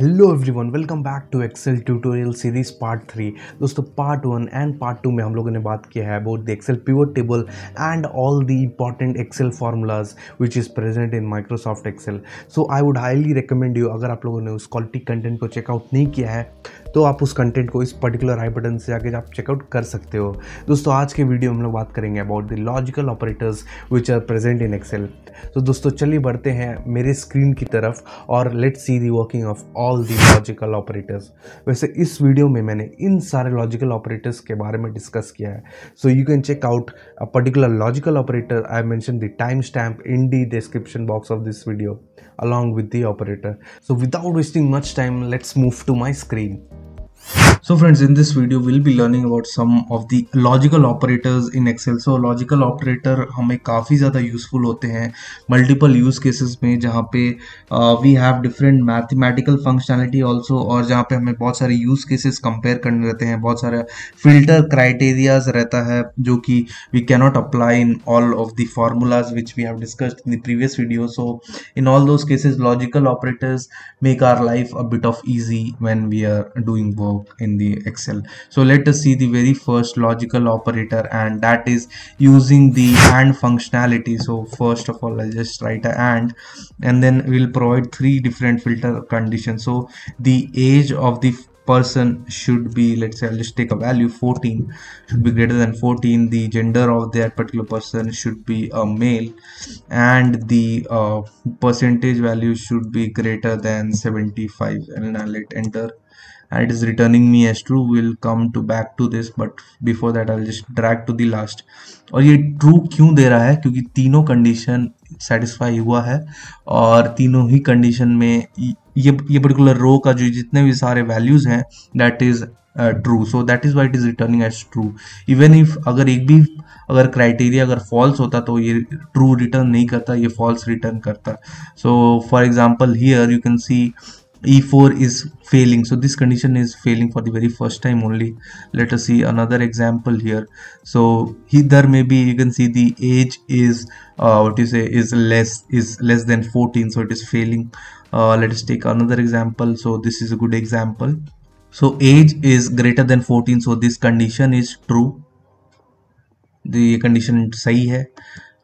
Hello everyone welcome back to Excel tutorial series part three दोस्तों part one and part two में हम लोगों ने बात किया है about the Excel pivot table and all the important Excel formulas which is present in Microsoft Excel so I would highly recommend you अगर आप लोगों ने उस क्वालिटी कंटेंट को चेकआउट नहीं किया है तो आप उस कंटेंट को इस पर्टिकुलर आई बटन से जाके आप चेकआउट कर सकते हो। दोस्तों, आज के वीडियो में हम लोग बात करेंगे about the logical operators which are present in Excel तो दोस्तों, चलिए बढ़ते हैं मेरे स्क्रीन की तरफ़ और let see the working of all the logical operators वैसे इस वीडियो में मैंने इन सारे लॉजिकल ऑपरेटर्स के बारे में डिस्कस किया है। So you can check out a particular logical operator I mention the time stamp in the description box of this video along with the operator. So without wasting much time, let's move to my screen. So friends, in this video, we'll be learning about some of the logical operators in excel. So logical operator हमें काफ़ी ज़्यादा useful होते हैं multiple use cases में, जहाँ पे we have different mathematical functionality also और जहाँ पे हमें बहुत सारे यूज़ केसेस कंपेयर करने रहते हैं। बहुत सारे फ़िल्टर क्राइटेरियाज रहता है, जो कि we cannot apply in all of the formulas which we have discussed in the previous video so in all those cases logical operators make our life a bit of easy when we are doing work in the excel. So let us see the very first logical operator and that is using the and functionality. So first of all i'll just write a and and then we'll provide three different filter conditions. So the age of the person should be let's say i'll just take a value 14 should be greater than 14 the gender of that particular person should be a male and the uh, percentage value should be greater than 75 and i'll hit enter and it is returning me as true we'll come to back to this, but before that i'll just drag to the last. और ये true क्यों दे रहा है? क्योंकि तीनों condition satisfy हुआ है और तीनों ही कंडीशन में ये ये पर्टिकुलर रो का जो जितने भी सारे वैल्यूज़ हैं that is true so that is why it is returning as true even if अगर एक भी, अगर क्राइटेरिया अगर फॉल्स होता तो ये ट्रू रिटर्न नहीं करता, ये फॉल्स रिटर्न करता. So for example here you can see e4 is failing. So this condition is failing for the very first time only. Let us see another example here. So either maybe you can see the age is uh, what you say is less is less than 14 so it is failing. Uh, let us take another example. So this is a good example. So age is greater than 14 so this condition is true. The condition sahi hai.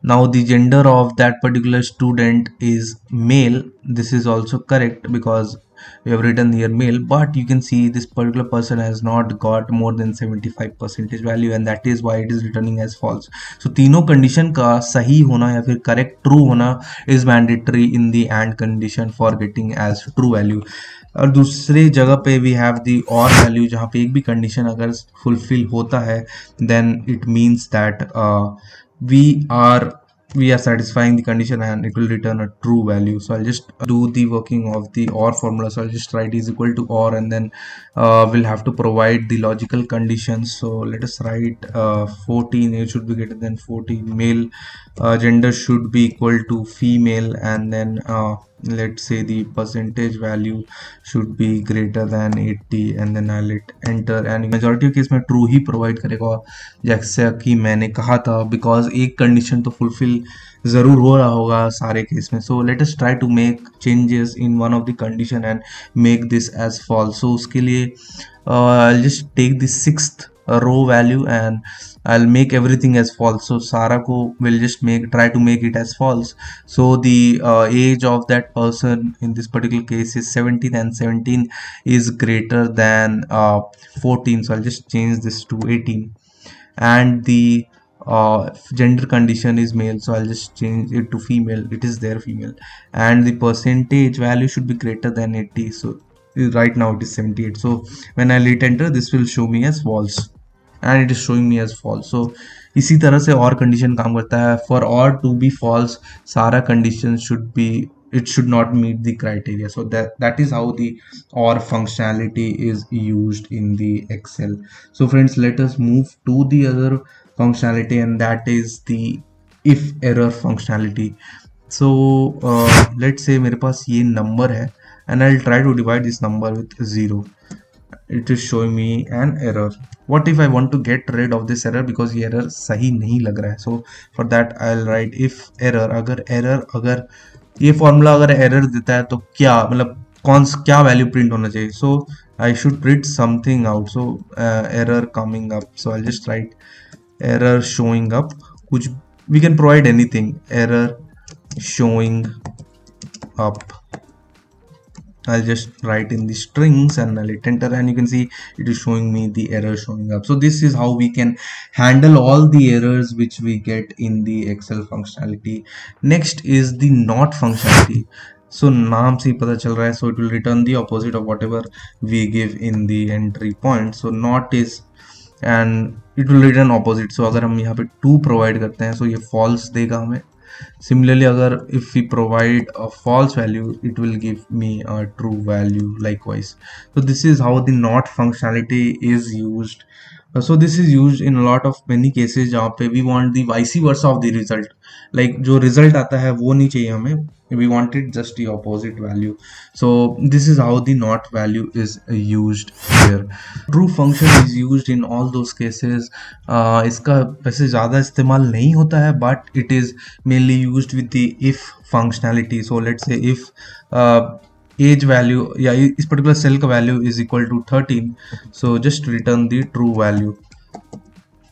Now the gender of that particular student is male. This is also correct because we have written here male but you can see this particular person has not got more than 75 percentage value and that is why it is returning as false so तीनों condition का सही होना या फिर correct true होना is mandatory in the and condition for getting as true value और दूसरी जगह पे वी हैव दी और वैल्यू जहाँ पे एक भी कंडीशन अगर फुलफिल होता है then it means that we are we are satisfying the condition and it will return a true value. So i'll just do the working of the or formula. So i'll just write is equal to or and then uh, we'll have to provide the logical conditions. So let us write uh, 14 it should be greater than 14 male uh, gender should be equal to female and then uh, let's say the percentage value should be greater than 80 and then I'll hit enter and majority of case में true ही provide करेगा जैसा कि मैंने कहा था because एक condition तो fulfill ज़रूर हो रहा होगा सारे केस में so let us try to make changes in one of the condition and make this as false so उसके लिए uh, just take the sixth row value and I'll make everything as false. So Sara ko will just make try to make it as false. So the uh, age of that person in this particular case is 17 and 17 is greater than uh, 14 so I'll just change this to 18 and the uh, gender condition is male. So I'll just change it to female. It is there female. And the percentage value should be greater than 80 so right now it is 78 so, when i let enter, this will show me as false. And it is showing me as false. So, इसी तरह से और condition काम करता है। For और to be false सारा condition should be it should not meet the criteria so that that is how the और functionality is use in the Excel so friends let us move to the other functionality and that is the if error functionality so let say मेरे पास ये number है। And I'll try to divide this number with 0 it is showing me an error what if I want to get rid of this error because ये error सही नहीं लग रहा है so for that I'll write if error अगर error अगर ये formula अगर एरर देता है तो क्या मतलब कौन क्या वैल्यू प्रिंट होना चाहिए so I should print something out so error coming up so I just write error showing up कुछ we can provide anything error showing up I'll just write in the strings and I'll hit enter and you can see it is showing me the error showing up. So this is how we can handle all the errors which we get in the Excel functionality. Next is the not functionality. So naam se pata chal raha hai so it will return the opposite of whatever we give in the entry point. So not is and it will return opposite so अगर हम यहाँ पे to provide करते हैं सो ये false देगा हमें similarly other if we provide a false value it will give me a true value likewise. So this is how the not functionality is used. So this is use in a lot of many cases जहाँ पे we want the vice versa of the result like जो रिज़ल्ट आता है, वो नहीं चाहिए हमें. We want it just you opposite value so this is how the not value is use true function is use in all दो cases इसका वैसे ज़्यादा इस्तेमाल नहीं होता है but it is mainly use with the if functionality so let say if age value yeah this particular cell value is equal to 13 so just return the true value.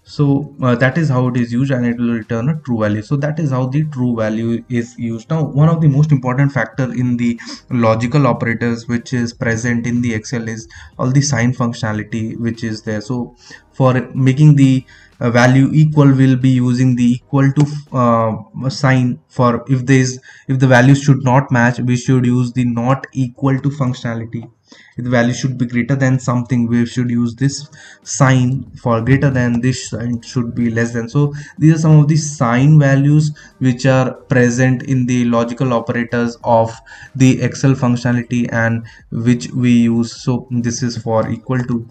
So uh, that is how it is used and it will return a true value. So that is how the true value is used. Now one of the most important factor in the logical operators which is present in the excel is all the sign functionality which is there. So for making the value equal will be using the equal to uh, sign for if there is if the values should not match we should use the not equal to functionality. If the value should be greater than something we should use this sign for greater than this sign should be less than. So these are some of the sign values which are present in the logical operators of the excel functionality and which we use. So this is for equal to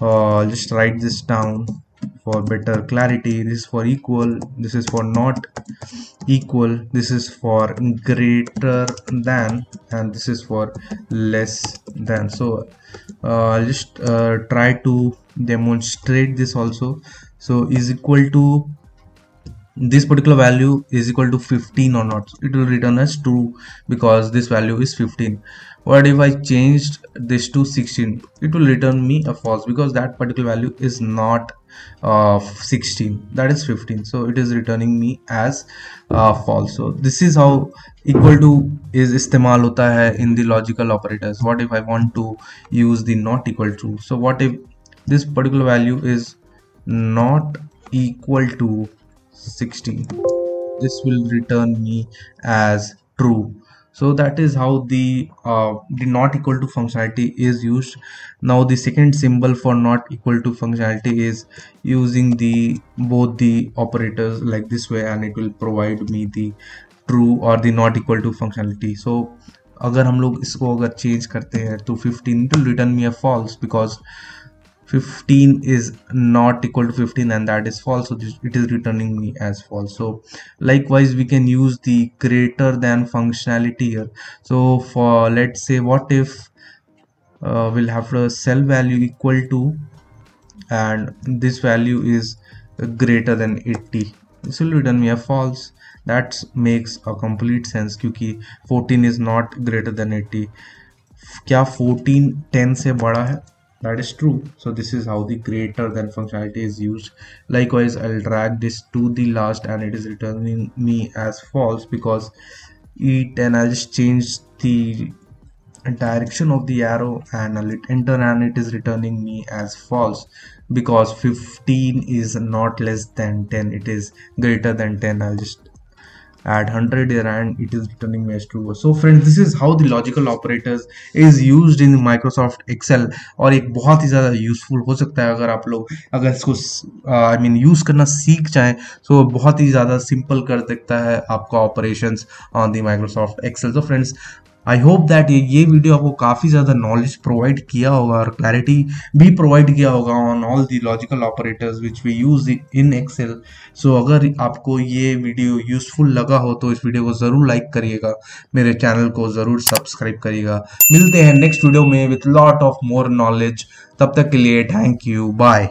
uh, just write this down for better clarity. This is for equal. This is for not equal. This is for greater than and this is for less than. So uh, I'll just uh, try to demonstrate this also. So is equal to this particular value is equal to 15 or not. It will return as true because this value is 15 what if I changed this to 16 it will return me a false because that particular value is not uh, 16 that is 15 so it is returning me as uh, false. So this is how equal to is istemal hota hai in the logical operators. What if I want to use the not equal to? So what if this particular value is not equal to 16 this will return me as true so that is how the uh, the not equal to functionality is used now the second symbol for not equal to functionality is using the both the operators like this way and it will provide me the true or the not equal to functionality so अगर हम लोग इसको अगर change करते हैं तो 15 will return me a false because 15 is not equal to 15 and that is false so it is returning me as false so likewise we can use the greater than functionality here so for let's say what if uh, we'll have a cell value equal to and this value is greater than 80 this will return me a false that makes a complete sense क्योंकि 14 is not greater than 80 क्या 14 10 से बड़ा है That is true. So this is how the greater than functionality is used. Likewise i'll drag this to the last and it is returning me as false because it and i'll just change the direction of the arrow and i'll hit enter and it is returning me as false because 15 is not less than 10 it is greater than 10 i'll just add 100 here and it is returning me as true so friends, this is how the logical operators is used in microsoft excel और एक बहुत ही ज़्यादा useful हो सकता है अगर आप लोग अगर इसको आई मीन यूज़ करना सीख जाएँ तो बहुत ही ज़्यादा सिंपल कर सकता है आपका operations on the Microsoft Excel तो फ्रेंड्स आई होप दैट ये वीडियो आपको काफ़ी ज़्यादा नॉलेज प्रोवाइड किया होगा और क्लैरिटी भी प्रोवाइड किया होगा on all the logical operators which we use in Excel so अगर आपको ये वीडियो यूजफुल लगा हो तो इस वीडियो को ज़रूर लाइक करिएगा। मेरे चैनल को ज़रूर सब्सक्राइब करिएगा। मिलते हैं नेक्स्ट वीडियो में with lot of more knowledge तब तक के लिए थैंक यू बाय